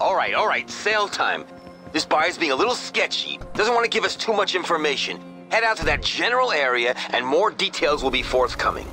All right, all right, sale time. This buyer's being a little sketchy. Doesn't want to give us too much information. Head out to that general area and more details will be forthcoming.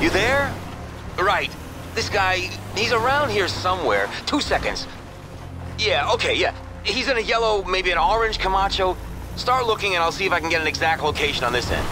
You there? Right. This guy, he's around here somewhere. Two seconds. Yeah, okay, yeah. He's in a yellow, maybe an orange Kamacho. Start looking and I'll see if I can get an exact location on this end.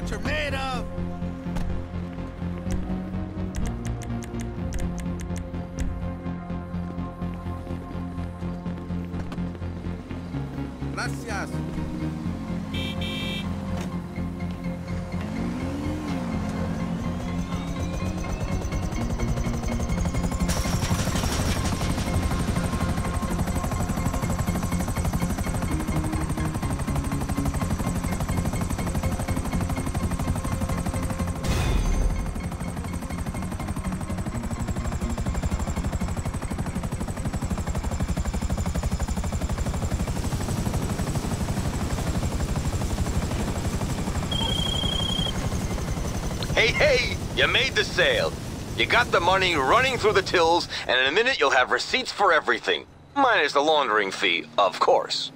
What you're made of. Gracias. Hey, hey, you made the sale. You got the money running through the tills, and in a minute you'll have receipts for everything. Minus the laundering fee, of course.